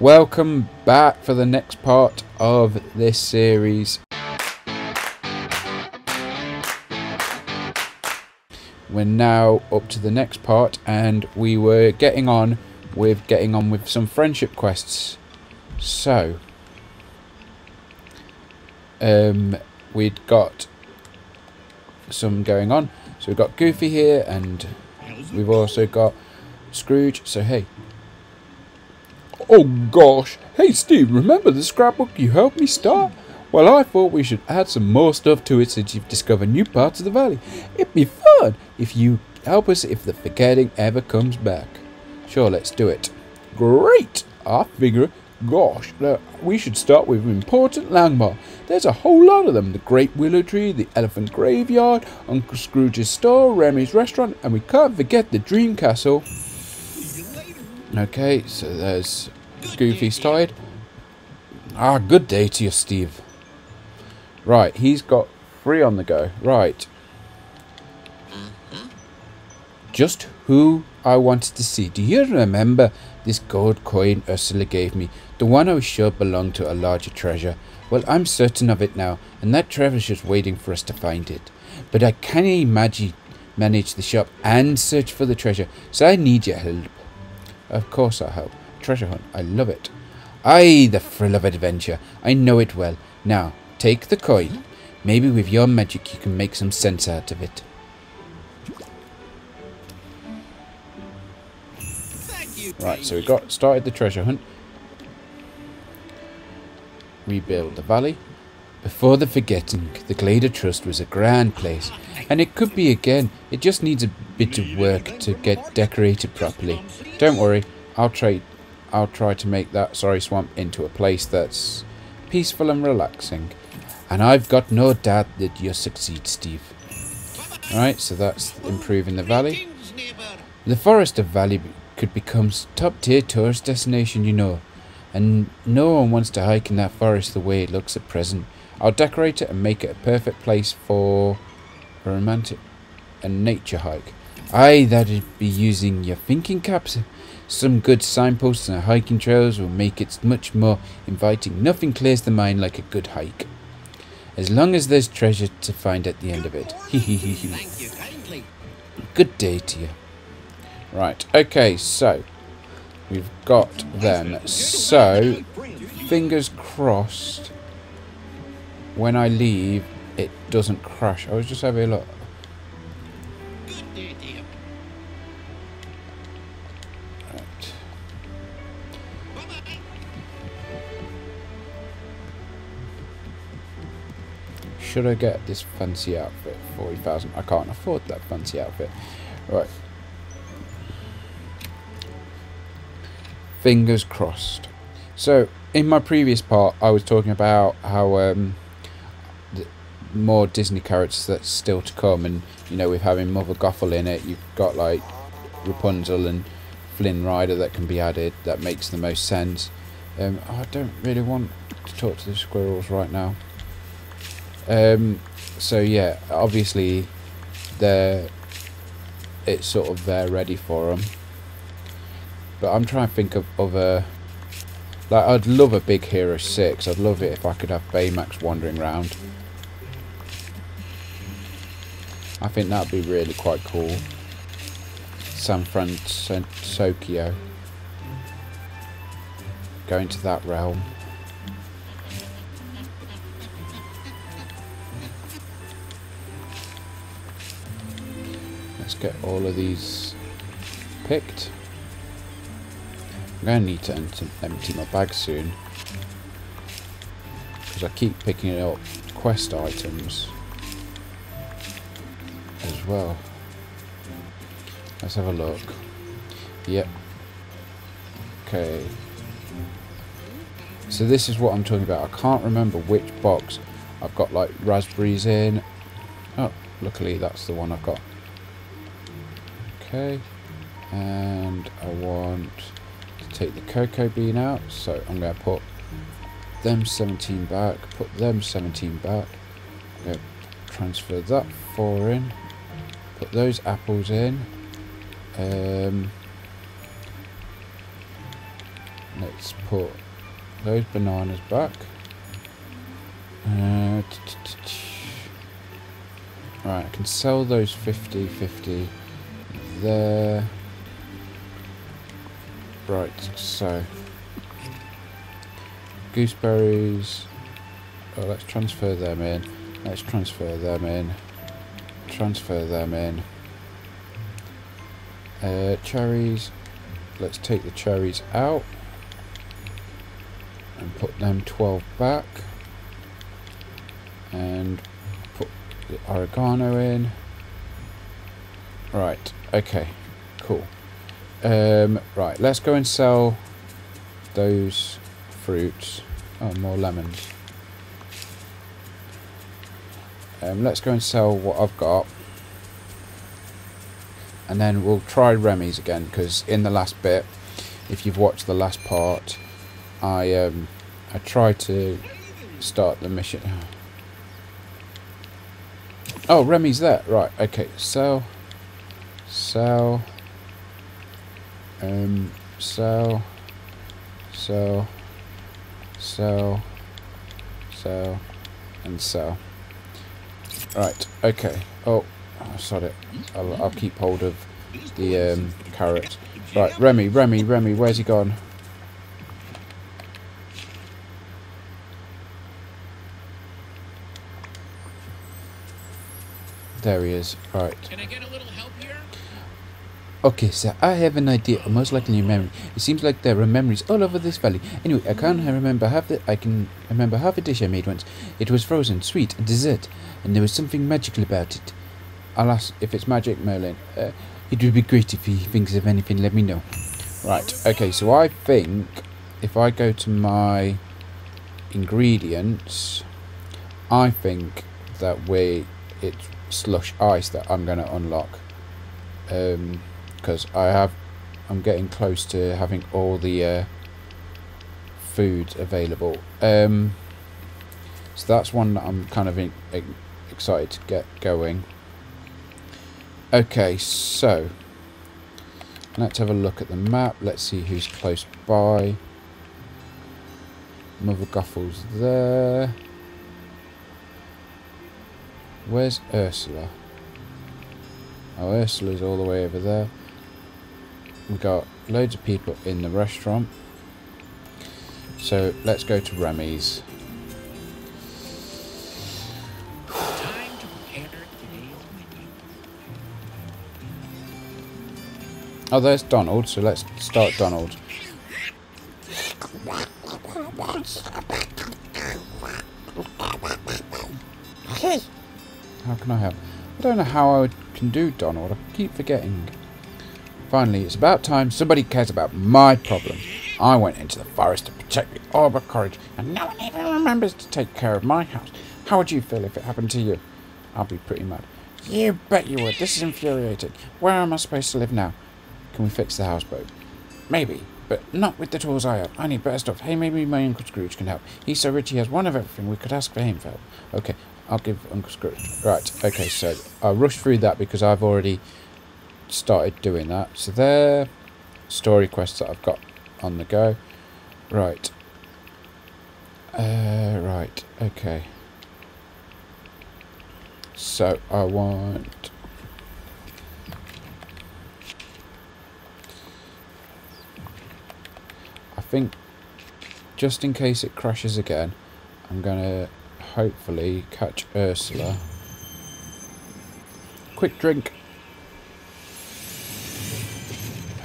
Welcome back for the next part of this series. We're now up to the next part and we were getting on with getting on with some friendship quests. So, um, we'd got some going on. So we've got Goofy here and we've also got Scrooge. So hey. Oh gosh. Hey Steve, remember the scrapbook you helped me start? Well, I thought we should add some more stuff to it since you've discovered new parts of the valley. It'd be fun if you help us if the forgetting ever comes back. Sure, let's do it. Great! I figure, gosh, we should start with important landmark. There's a whole lot of them. The Great Willow Tree, the Elephant Graveyard, Uncle Scrooge's store, Remy's restaurant, and we can't forget the Dream Castle. Okay, so there's Goofy's tied. Ah, good day to you, Steve. Right, he's got three on the go. Right. Just who I wanted to see. Do you remember this gold coin Ursula gave me? The one I was sure belonged to a larger treasure. Well, I'm certain of it now, and that treasure's waiting for us to find it. But I can't imagine manage the shop and search for the treasure, so I need your help. Of course I'll help. Treasure hunt, I love it. Aye, the thrill of adventure. I know it well. Now, Take the coin. Maybe with your magic you can make some sense out of it. Right, so we got started the treasure hunt. Rebuild the valley. Before the forgetting, the Glade of Trust was a grand place, and it could be again. It just needs a bit of work to get decorated properly. Don't worry, I'll try. I'll try to make that sorry swamp into a place that's peaceful and relaxing. And I've got no doubt that you'll succeed, Steve. Alright, so that's improving the valley. The Forest of Valor could become top tier tourist destination, you know. And no one wants to hike in that forest the way it looks at present. I'll decorate it and make it a perfect place for a romantic and nature hike. Aye, that'd be using your thinking caps. Some good signposts and hiking trails will make it much more inviting. Nothing clears the mind like a good hike. As long as there's treasure to find at the end of it. Good day to you. Right, okay, so we've got them. So, fingers crossed, when I leave, it doesn't crash. I was just having a look. Should I get this fancy outfit? 40,000. I can't afford that fancy outfit. Right. Fingers crossed. So, in my previous part, I was talking about how um, more Disney characters that's still to come, and you know, with having Mother Gothel in it, you've got like Rapunzel and Flynn Rider that can be added. That makes the most sense. Um, I don't really want to talk to the squirrels right now. Um, so yeah, obviously they're it's sort of there ready for them. But I'm trying to think of other like I'd love a big Hero 6. I'd love it if I could have Baymax wandering around. I think that'd be really quite cool. San Francisco. Going to that realm. Get all of these picked. I'm going to need to empty my bag soon. Because I keep picking up quest items as well. Let's have a look. Yep. Okay. So this is what I'm talking about. I can't remember which box I've got like raspberries in. Oh, luckily that's the one I've got. Okay. And I want to take the cocoa bean out. So I'm going to put them 17 back, put them 17 back. I'm going to transfer that 4 in. Put those apples in. Um, let's put those bananas back. Uh, right, I can sell those 50, 50 there. Right, so gooseberries. Oh, let's transfer them in. Let's transfer them in. Transfer them in. Uh, cherries. Let's take the cherries out and put them 12 back. And put the oregano in. Right, okay, cool. Um, right, let's go and sell those fruits. Oh, more lemons. Um, let's go and sell what I've got. And then we'll try Remy's again, because in the last bit, if you've watched the last part, I um, I tried to start the mission. Oh, Remy's there. Right, okay. Sell. Sell. Um, so, so, so, so, and so. Right, okay. Oh, oh sorry. I'll, I'll keep hold of the um, carrot. Right, Remy, Remy, Remy, where's he gone? There he is. Right. Can I get a little help here? Okay, sir, I have an idea, most likely your memory. It seems like there are memories all over this valley. Anyway, I can't remember half the I can remember half a dish I made once. It was frozen, sweet, and dessert, and there was something magical about it. Alas, if it's magic, Merlin, uh, it would be great if he thinks of anything, let me know. Right, okay, so I think if I go to my ingredients, I think that we it's slush ice that I'm going to unlock. Um, because I have I'm getting close to having all the uh, food available. Um, so that's one that I'm kind of in, in, excited to get going. Okay, so let's have a look at the map. Let's see who's close by. Mother Gothel's there. Where's Ursula? Oh, Ursula's all the way over there. We've got loads of people in the restaurant. So let's go to Remy's. Oh, there's Donald, so let's start Donald. How can I help? I don't know how I can do Donald. I keep forgetting. Finally, it's about time somebody cares about my problem. I went into the forest to protect the Orb of Courage, and no one even remembers to take care of my house. How would you feel if it happened to you? I'll be pretty mad. You bet you would. This is infuriating. Where am I supposed to live now? Can we fix the houseboat? Maybe, but not with the tools I have. I need better stuff. Hey, maybe my Uncle Scrooge can help. He's so rich he has one of everything. We could ask for him for help. Okay, I'll give Uncle Scrooge. Right, okay, so I'll rush through that because I've already started doing that. So there, story quests that I've got on the go. Right. Uh, right, okay. So I want... I think just in case it crashes again, I'm going to hopefully catch Ursula. Quick drink.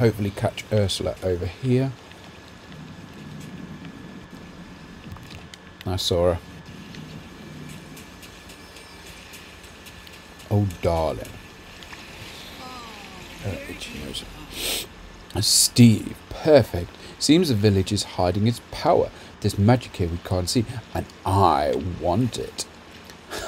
Hopefully catch Ursula over here. I saw her. Oh, darling. Uh, Steve, perfect. Seems the village is hiding its power. There's magic here we can't see, and I want it.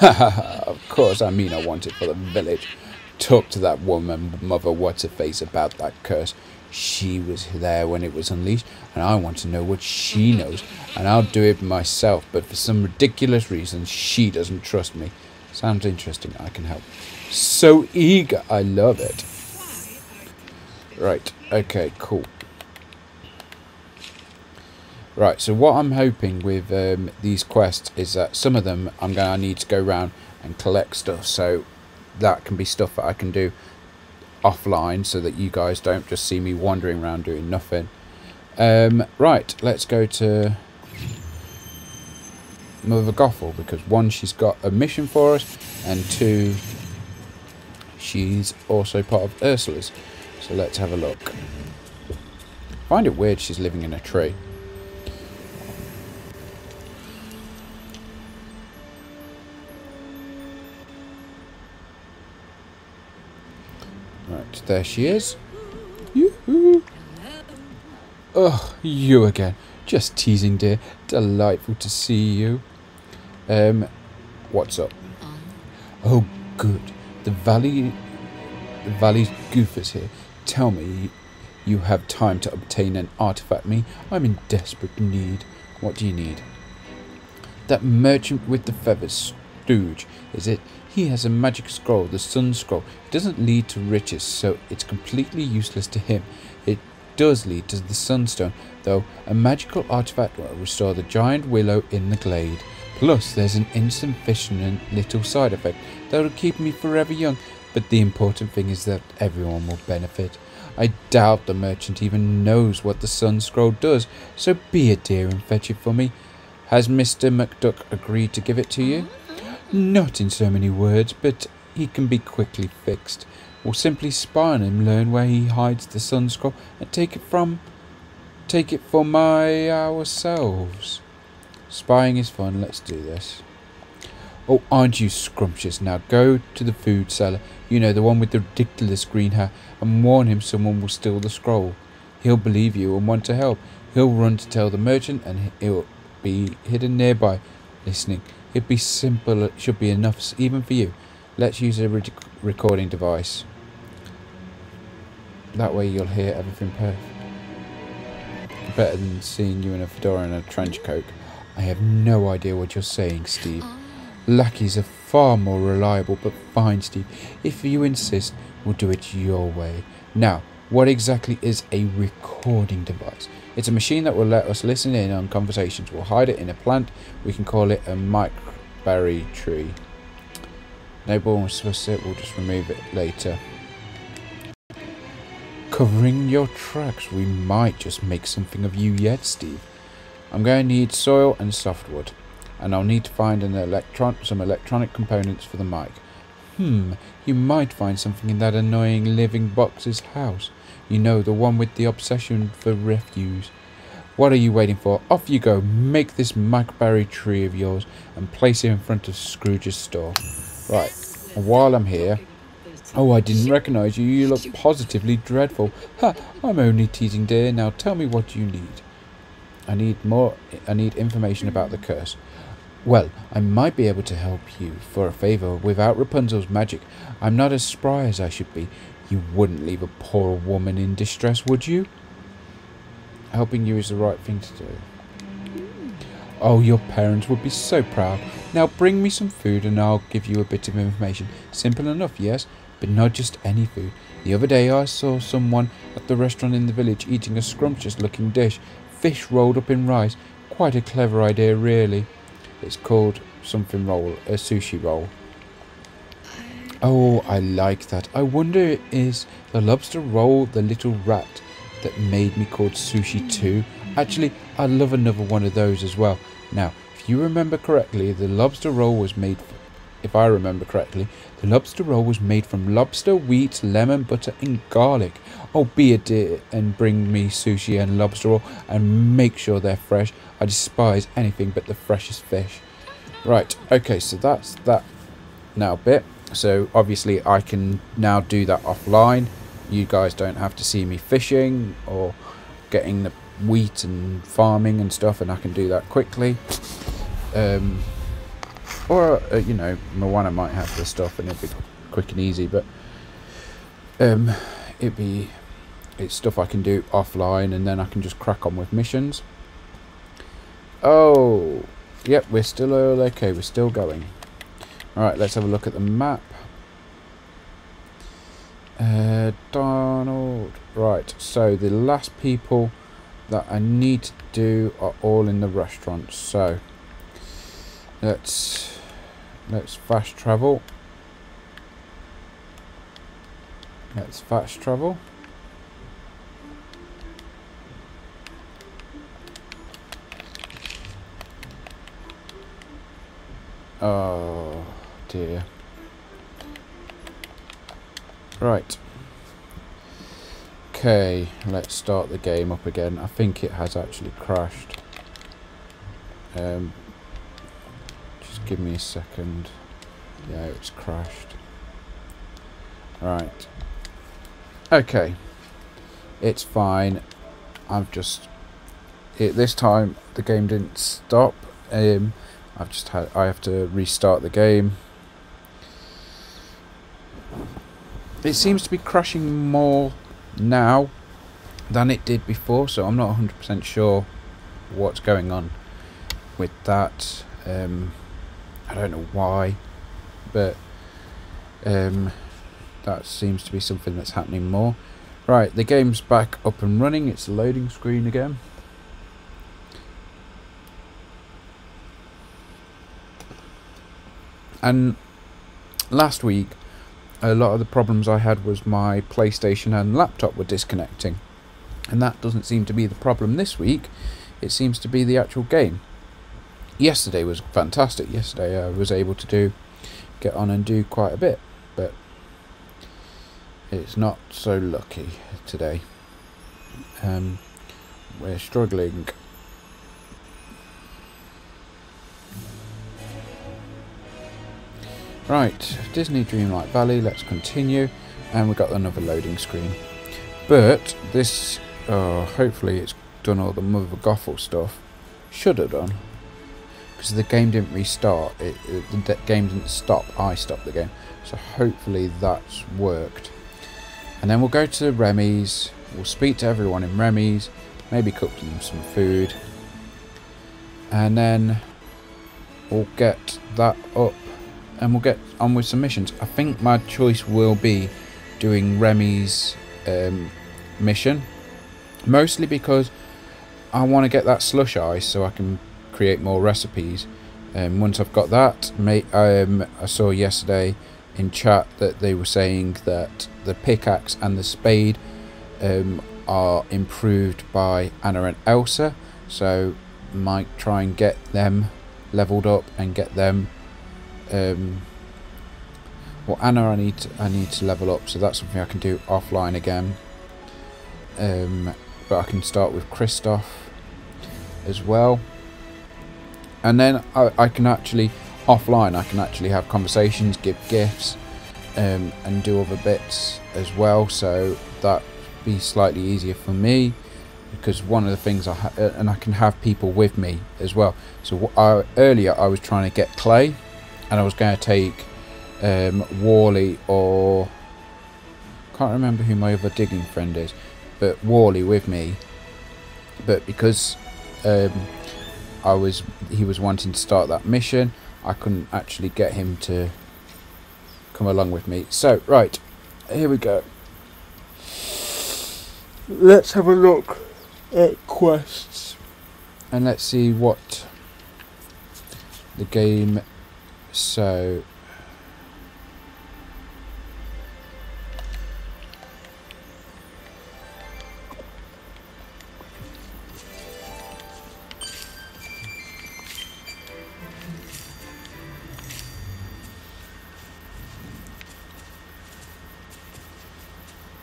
of course, I mean I want it for the village. Talk to that woman, Mother What's Her Face, about that curse. She was there when it was unleashed, and I want to know what she knows, and I'll do it myself, but for some ridiculous reason, she doesn't trust me. Sounds interesting, I can help. So eager, I love it. Right, okay, cool. Right, so what I'm hoping with um, these quests is that some of them I'm going to need to go around and collect stuff. So that can be stuff that I can do offline so that you guys don't just see me wandering around doing nothing. Um, right, let's go to Mother Gothel because one, she's got a mission for us, and two, she's also part of Ursula's. So let's have a look. find it weird she's living in a tree. There she is. Oh, you again. Just teasing, dear. Delightful to see you. Um, what's up? Oh, good. The valley, the valley's goofers here. Tell me, you have time to obtain an artifact me. I'm in desperate need. What do you need? That merchant with the feathers, Stooge, is it? He has a magic scroll, the Sun Scroll. It doesn't lead to riches, so it's completely useless to him. It does lead to the Sunstone, though a magical artifact will restore the giant willow in the glade. Plus, there's an insufficient little side effect that'll keep me forever young, but the important thing is that everyone will benefit. I doubt the merchant even knows what the Sun Scroll does, so be a dear and fetch it for me. Has Mr. McDuck agreed to give it to you? Mm-hmm. Not in so many words, but he can be quickly fixed. We'll simply spy on him, learn where he hides the sun scroll, and take it from take it for my ourselves. Spying is fun, let's do this. Oh, aren't you scrumptious? Now go to the food seller, you know, the one with the ridiculous green hair, and warn him someone will steal the scroll. He'll believe you and want to help. He'll run to tell the merchant, and he'll be hidden nearby, listening. It'd be simple, it should be enough even for you. Let's use a recording device. That way you'll hear everything perfect. Better than seeing you in a fedora and a trench coat. I have no idea what you're saying, Steve. Lackeys are far more reliable, but fine, Steve. If you insist, we'll do it your way. Now, what exactly is a recording device? It's a machine that will let us listen in on conversations. We'll hide it in a plant. We can call it a micberry tree. No ball will it. We'll just remove it later. Covering your tracks. We might just make something of you yet, Steve. I'm going to need soil and softwood. And I'll need to find an electron some electronic components for the mic. Hmm, you might find something in that annoying living box's house. You know, the one with the obsession for refuse. What are you waiting for? Off you go. Make this Macberry tree of yours and place it in front of Scrooge's store. Right. And while I'm here... Oh, I didn't recognise you. You look positively dreadful. Ha! I'm only teasing, dear. Now tell me what you need. I need more... I need information about the curse. Well, I might be able to help you for a favour without Rapunzel's magic. I'm not as spry as I should be. You wouldn't leave a poor woman in distress, would you? Helping you is the right thing to do. Oh, your parents would be so proud. Now bring me some food and I'll give you a bit of information. Simple enough, yes, but not just any food. The other day I saw someone at the restaurant in the village eating a scrumptious looking dish. Fish rolled up in rice. Quite a clever idea, really. It's called something roll, a sushi roll. Oh, I like that. I wonder is the lobster roll the little rat that made me called Sushi too? Actually, I'd love another one of those as well. Now, if you remember correctly, the lobster roll was made, if I remember correctly, the lobster roll was made from lobster, wheat, lemon, butter and garlic. Oh, be a dear and bring me sushi and lobster roll and make sure they're fresh. I despise anything but the freshest fish. Right, okay, so that's that now bit. So obviously I can now do that offline. You guys don't have to see me fishing or getting the wheat and farming and stuff and I can do that quickly. Um, or, uh, you know, Moana might have the stuff and it'd be quick and easy, but um, it'd be it's stuff I can do offline and then I can just crack on with missions. Oh, yep, we're still okay, we're still going. Alright, let's have a look at the map. Uh, Donald. Right, so the last people that I need to do are all in the restaurant. So let's let's fast travel. Let's fast travel. Oh dear. Right. Okay, let's start the game up again. I think it has actually crashed. Um, just give me a second. Yeah, it's crashed. Right. Okay. It's fine. I've just... It, this time, the game didn't stop. Um, I've just had... I have to restart the game. It seems to be crashing more now than it did before, so I'm not 100% sure what's going on with that. Um, I don't know why, but um, that seems to be something that's happening more. Right, the game's back up and running. It's a loading screen again. And last week, a lot of the problems I had was my PlayStation and laptop were disconnecting. And that doesn't seem to be the problem this week. It seems to be the actual game. Yesterday was fantastic. Yesterday I was able to do get on and do quite a bit, but it's not so lucky today. Um, we're struggling Right, Disney Dreamlight Valley, let's continue. And we've got another loading screen. But this, uh, hopefully it's done all the Mother Gothel stuff. Should have done. Because the game didn't restart, it, it, the game didn't stop, I stopped the game. So hopefully that's worked. And then we'll go to Remy's, we'll speak to everyone in Remy's, maybe cook them some food. And then we'll get that up and we'll get on with submissions. I think my choice will be doing Remy's um, mission, mostly because I want to get that slush ice so I can create more recipes. And um, once I've got that, mate, um, I saw yesterday in chat that they were saying that the pickaxe and the spade um, are improved by Anna and Elsa, so might try and get them leveled up and get them um, well Anna I need to, I need to level up so that's something I can do offline again. Um, but I can start with Kristoff as well. And then I, I can actually offline I can actually have conversations give gifts um, and do other bits as well. So that be slightly easier for me because one of the things I uh, and I can have people with me as well. So I, earlier I was trying to get clay and I was going to take um, WALL-E or can't remember who my other digging friend is, but WALL-E with me. But because um, I was he was wanting to start that mission, I couldn't actually get him to come along with me. So right, here we go. Let's have a look at quests and let's see what the game so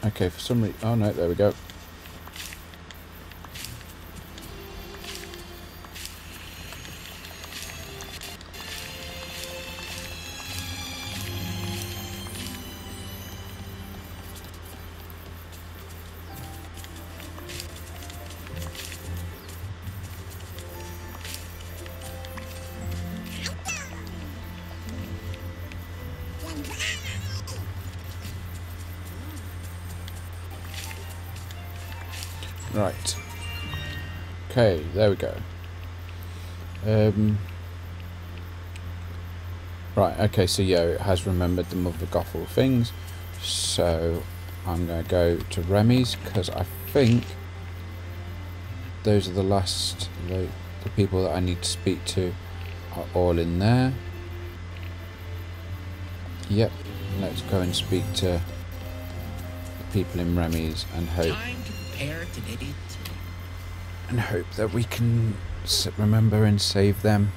Okay, for some reason... Oh, no, there we go. Right. Okay, there we go. Um, right, okay, so yeah, it has remembered the Mother Gothel things. So I'm going to go to Remy's because I think those are the last, the, the people that I need to speak to are all in there. Yep, let's go and speak to the people in Remy's and hope and hope that we can remember and save them.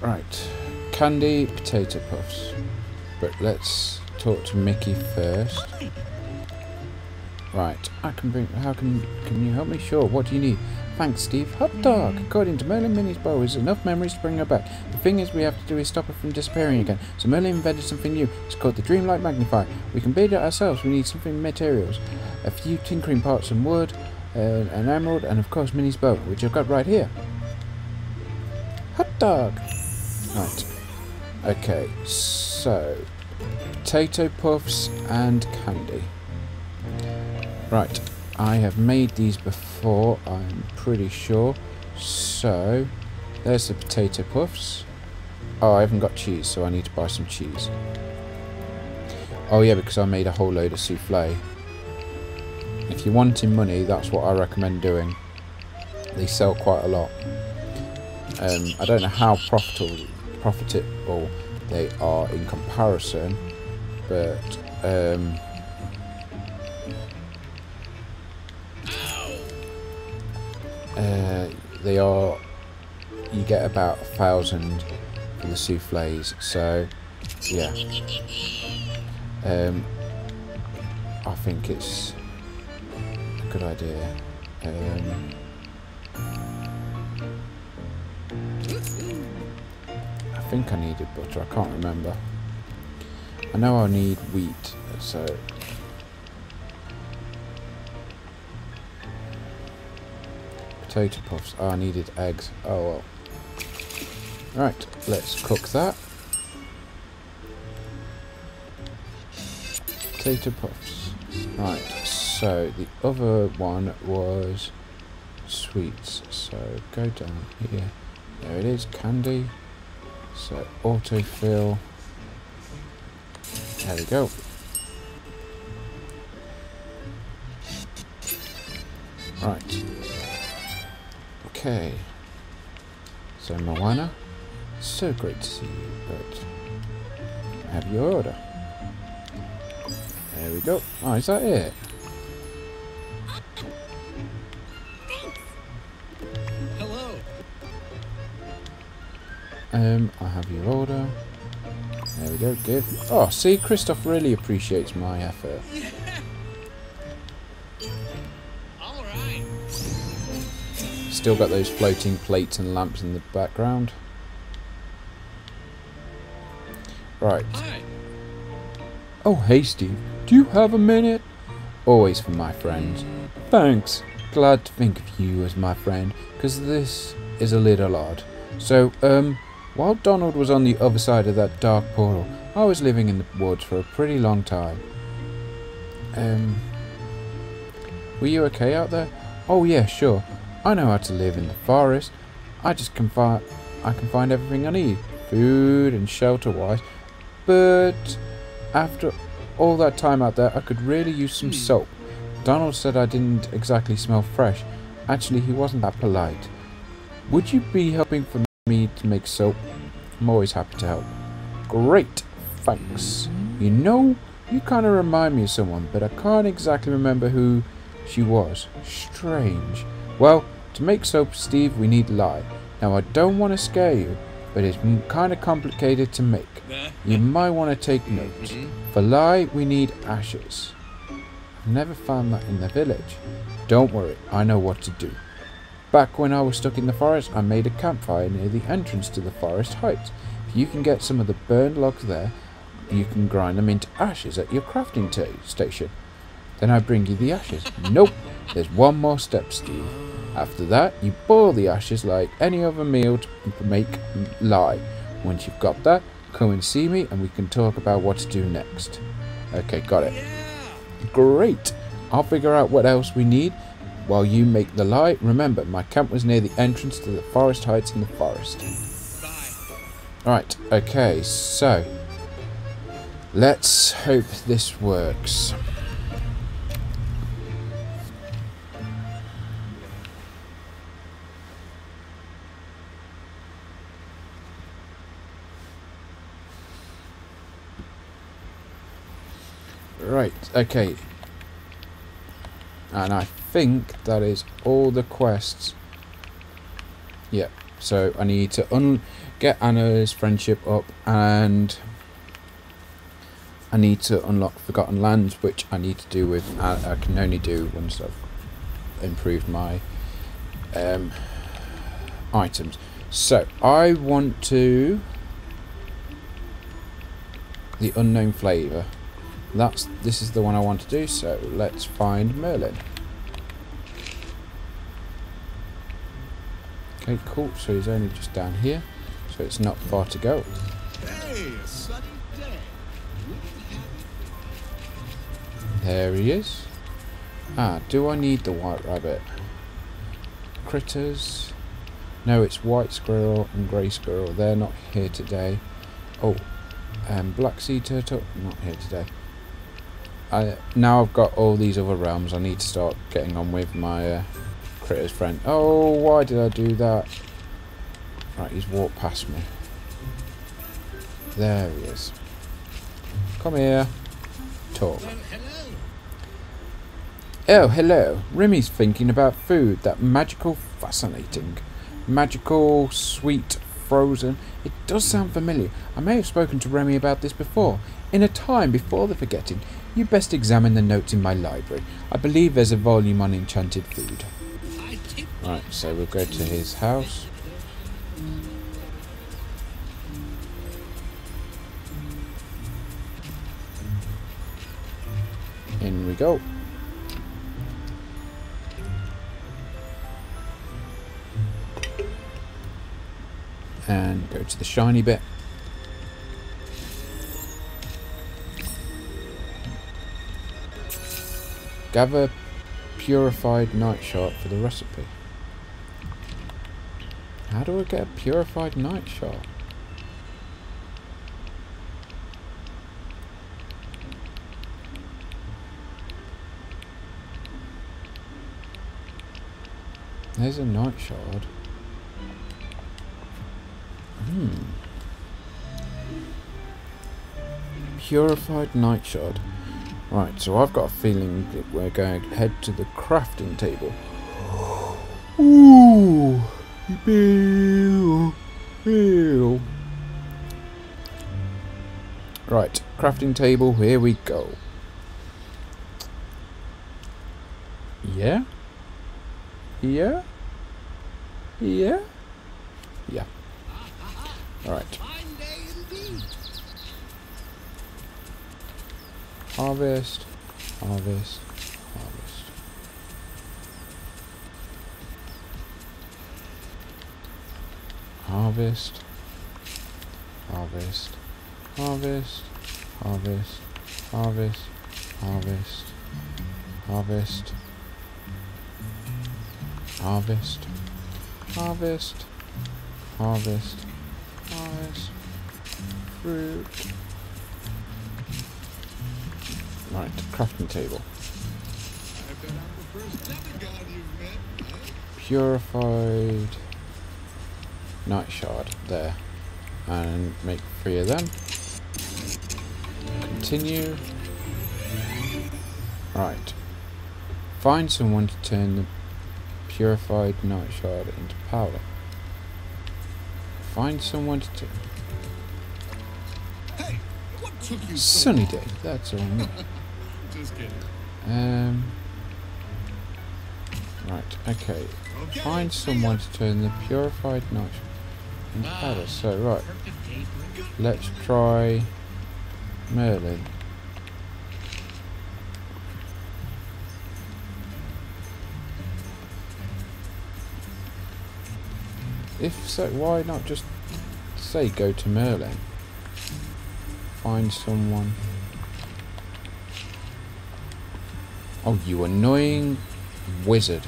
Right, candy potato puffs. But let's talk to Mickey first. Right, I can bring. How can can you help me? Sure. What do you need? Thanks, Steve. Hot dog. According to Merlin, Minnie's bow is enough memories to bring her back. The thing is, we have to do is stop her from disappearing again. So Merlin invented something new. It's called the Dreamlight Magnifier. We can build it ourselves. We need something materials, a few tinkering parts, some wood, uh, an emerald, and of course Minnie's bow, which I've got right here. Hot dog. Right. Okay. So, potato puffs and candy. Right, I have made these before, I'm pretty sure. So, there's the potato puffs. Oh, I haven't got cheese, so I need to buy some cheese. Oh yeah, because I made a whole load of souffle. If you're wanting money, that's what I recommend doing. They sell quite a lot. Um, I don't know how profitable, profitable they are in comparison, but um, Uh, they are you get about a thousand for the souffles so yeah. Um, I think it's a good idea. Um, I think I needed butter I can't remember. I know I need wheat so potato puffs. Oh, I needed eggs. Oh well. Right, let's cook that. Potato puffs. Right, so the other one was sweets. So go down here. There it is, candy. So autofill. There we go. Right. Okay. So, Moana, so great to see you, but have your order. There we go. Oh, is that it? Hello. Um, I have your order. There we go, give. Oh, see, Kristoff really appreciates my effort. Still got those floating plates and lamps in the background. Right. Oh, hey Steve, do you have a minute? Always for my friends. Thanks. Glad to think of you as my friend, because this is a little odd. So, um, while Donald was on the other side of that dark portal, I was living in the woods for a pretty long time. Um, were you okay out there? Oh yeah, sure. I know how to live in the forest. I just can find I can find everything I need, food and shelter wise. But after all that time out there, I could really use some hmm. soap. Donald said I didn't exactly smell fresh. Actually, he wasn't that polite. Would you be helping for me to make soap? I'm always happy to help. Great, thanks. You know, you kind of remind me of someone, but I can't exactly remember who she was. Strange. Well, to make soap, Steve, we need lye. Now, I don't want to scare you, but it's kind of complicated to make. You might want to take notes. Mm-hmm. For lye, we need ashes. I've never found that in the village. Don't worry, I know what to do. Back when I was stuck in the forest, I made a campfire near the entrance to the forest heights. If you can get some of the burned logs there, you can grind them into ashes at your crafting station. Then I bring you the ashes. nope, there's one more step, Steve. After that, you boil the ashes like any other meal to make lye. Once you've got that, come and see me and we can talk about what to do next. Okay, got it. Great! I'll figure out what else we need while you make the lye. Remember, my camp was near the entrance to the forest heights in the forest. Right, okay, so let's hope this works. Right, okay. And I think that is all the quests. Yep. So I need to un get Anna's friendship up and I need to unlock Forgotten Lands, which I need to do with I, I can only do once I've improved my um, items. So I want to the unknown flavour. That's this is the one I want to do. So let's find Merlin. Okay, cool. So he's only just down here, so it's not far to go. Hey. There he is. Ah, do I need the white rabbit? Critters. No, it's white squirrel and grey squirrel. They're not here today. Oh, um, black sea turtle. Not here today. I now I've got all these other realms. I need to start getting on with my uh, critters friend. Oh, why did I do that? Right, he's walked past me. There he is. Come here. Talk. Oh, hello. Remy's thinking about food. That magical, fascinating. Magical, sweet, frozen. It does sound familiar. I may have spoken to Remy about this before. In a time before the forgetting, you best examine the notes in my library. I believe there's a volume on enchanted food. Right, so we'll go to his house. In we go. And go to the shiny bit. Gather purified night for the recipe. How do I get a purified night? There's a night shard. Hmm. Purified night shard. Right, so I've got a feeling that we're going to head to the crafting table. Ooh, Bill, Bill. Right, crafting table, here we go. Yeah? Yeah? Yeah? Yeah. Alright. fine day indeed. Harvest, harvest, harvest. Harvest, harvest, harvest, harvest, harvest, harvest, harvest, harvest, harvest, harvest, harvest, fruit. Right, crafting table. Purified night shard there. And make three of them. Continue. Right. Find someone to turn the purified night shard into powder. Find someone to turn. Took you so Sunny day, that's all Just kidding. Um. Right, okay. Okay. Find someone to turn the purified night into powder. So, right, Perfect day for a good let's try Merlin. If so, why not just say go to Merlin? Find someone. Oh, you annoying wizard.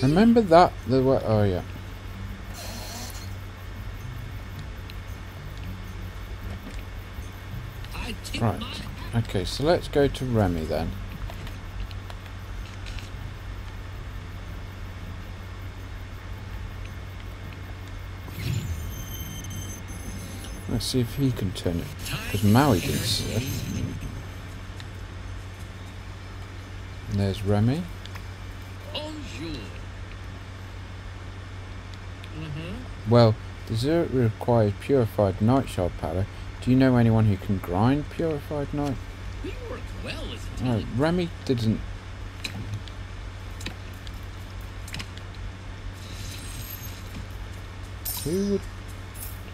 Remember that? The wa- oh yeah. Right. Okay, so let's go to Remy then. Let's see if he can turn it. Because Maui didn't see it. And there's Remy. Mm-hmm. Well, dessert requires purified night shard powder. Do you know anyone who can grind purified night? We work well as a No, team. Remy didn't. Who would,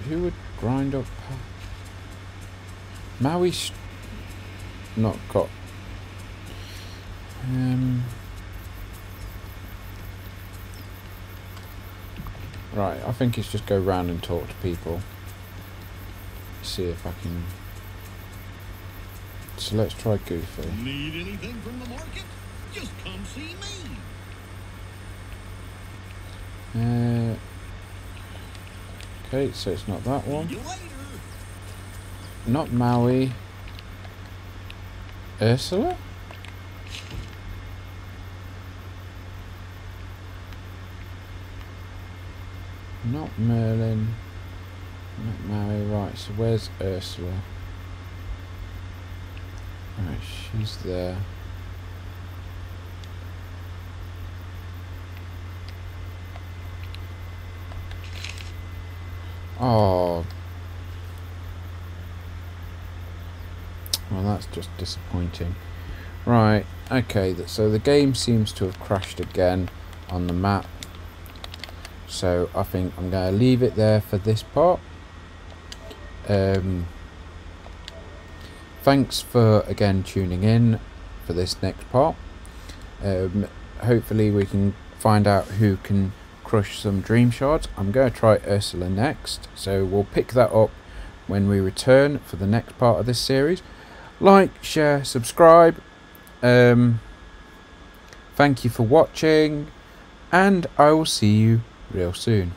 who would grind up? Maui's not got. Um. Right, I think it's just go round and talk to people. See if I can. So let's try Goofy. Need anything from the market? Just come see me. Uh, okay, so it's not that one. See you later. Not Maui. Ursula? Not Merlin. Not Maui. Right, so where's Ursula? Right, she's there. Oh. Well, that's just disappointing. Right, okay, so the game seems to have crashed again on the map. So I think I'm going to leave it there for this part. Um, thanks for again tuning in for this next part. Um, hopefully we can find out who can crush some dream shards. I'm going to try Ursula next, so we'll pick that up when we return for the next part of this series. Like, share, subscribe. Um, thank you for watching, and I will see you real soon.